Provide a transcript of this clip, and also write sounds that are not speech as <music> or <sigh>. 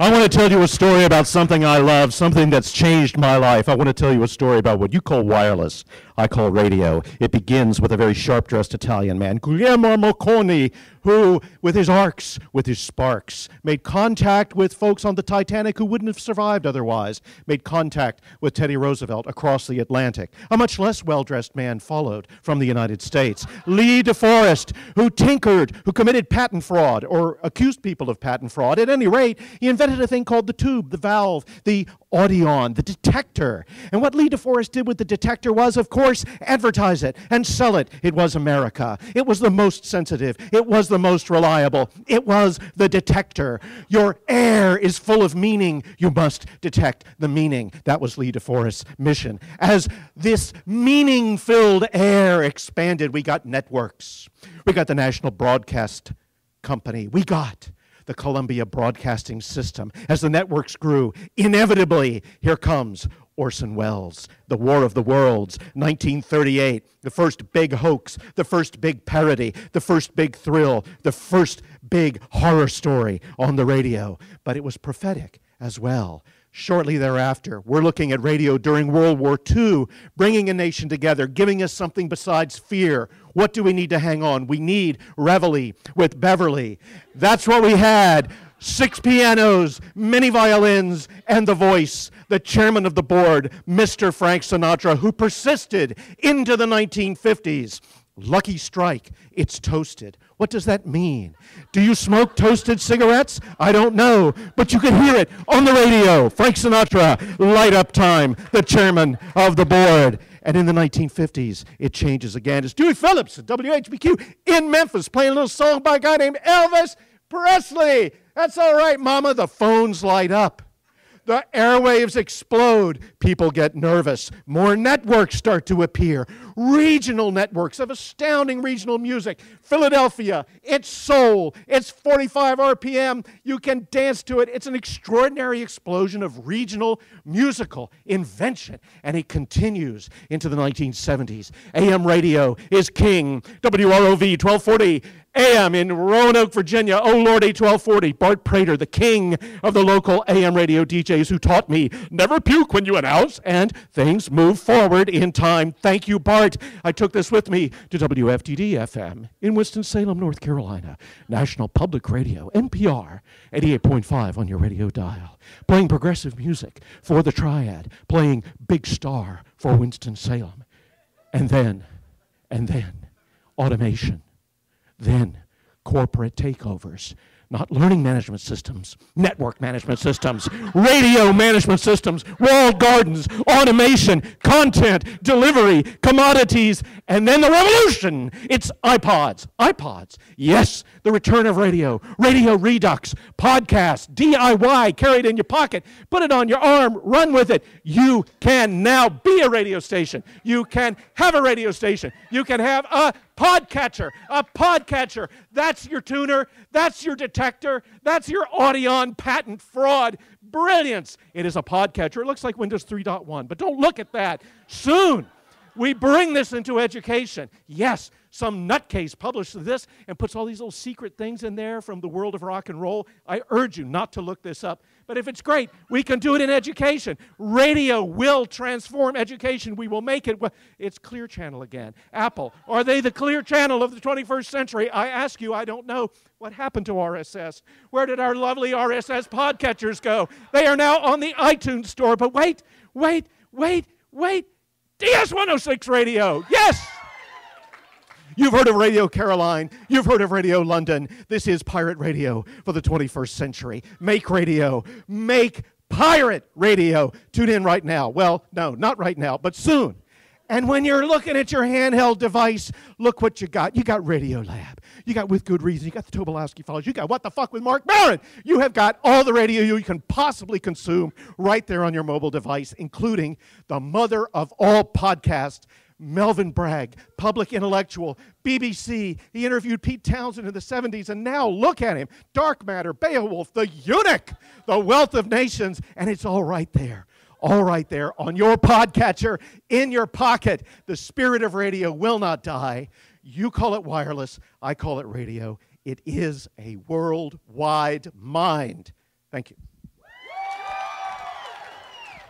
I want to tell you a story about something I love, something that's changed my life. I want to tell you a story about what you call wireless. I call radio. It begins with a very sharp dressed Italian man, Guglielmo Marconi, who, with his arcs, with his sparks, made contact with folks on the Titanic who wouldn't have survived otherwise, made contact with Teddy Roosevelt across the Atlantic. A much less well dressed man followed from the United States, Lee DeForest, who tinkered, who committed patent fraud or accused people of patent fraud. At any rate, he invented a thing called the tube, the valve, the audion, the detector. And what Lee DeForest did with the detector was, of course, advertise it and sell it. It was America. It was the most sensitive. It was the most reliable. It was the detector. Your air is full of meaning. You must detect the meaning. That was Lee DeForest's mission. As this meaning filled air expanded, we got networks. We got the National Broadcast Company. We got the Columbia Broadcasting System. As the networks grew, inevitably, here comes Orson Welles, The War of the Worlds, 1938, the first big hoax, the first big parody, the first big thrill, the first big horror story on the radio. But it was prophetic as well. Shortly thereafter, we're looking at radio during World War II, bringing a nation together, giving us something besides fear. What do we need to hang on? We need Reveille with Beverly. That's what we had. Six pianos, many violins, and the voice, the chairman of the board, Mr. Frank Sinatra, who persisted into the 1950s. Lucky strike, it's toasted. What does that mean? Do you smoke toasted cigarettes? I don't know, but you can hear it on the radio. Frank Sinatra, light up time, the chairman of the board. And in the 1950s, it changes again. It's Dewey Phillips at WHBQ in Memphis playing a little song by a guy named Elvis Presley. That's all right, Mama. The phones light up. The airwaves explode. People get nervous. More networks start to appear. Regional networks of astounding regional music. Philadelphia, it's soul. It's 45 RPM. You can dance to it. It's an extraordinary explosion of regional musical invention. And it continues into the 1970s. AM radio is king. WROV 1240 AM in Roanoke, Virginia. Oh Lord, A1240. Bart Prater, the king of the local AM radio DJs who taught me never puke when you announce, and things move forward in time. Thank you, Bart. I took this with me to WFDD FM in Winston-Salem, North Carolina. National Public Radio, NPR, 88.5 on your radio dial. Playing progressive music for the Triad, playing Big Star for Winston-Salem. And then, and then, automation then corporate takeovers, not learning management systems, network management systems, <laughs> radio management systems, walled gardens, automation, content, delivery, commodities, and then the revolution. It's iPods. iPods. Yes, the return of radio, radio redux, podcast, DIY, carry it in your pocket, put it on your arm, run with it. You can now be a radio station. You can have a radio station. You can have a podcatcher, a podcatcher. That's your tuner, that's your detector, that's your Audion patent fraud. Brilliance. It is a podcatcher. It looks like Windows 3.1, but don't look at that. Soon, we bring this into education. Yes, some nutcase publishes this and puts all these little secret things in there from the world of rock and roll. I urge you not to look this up. But if it's great, we can do it in education. Radio will transform education. We will make it. It's Clear Channel again. Apple, are they the clear channel of the 21st century? I ask you, I don't know. What happened to RSS? Where did our lovely RSS podcatchers go? They are now on the iTunes store. But wait, wait, wait, wait. DS 106 Radio. Yes! You've heard of Radio Caroline. You've heard of Radio London. This is pirate radio for the 21st century. Make radio. Make pirate radio. Tune in right now. Well, no, not right now, but soon. And when you're looking at your handheld device, look what you got. You got Radiolab. You got With Good Reason. You got the Tobolowsky Files. You got What the Fuck with Marc Maron. You have got all the radio you can possibly consume right there on your mobile device, including the mother of all podcasts, Melvin Bragg, public intellectual, BBC. He interviewed Pete Townshend in the 70s, and now look at him Dark Matter, Beowulf, The Eunuch, The Wealth of Nations, and it's all right there. All right there on your podcatcher, in your pocket. The spirit of radio will not die. You call it wireless, I call it radio. It is a worldwide mind. Thank you.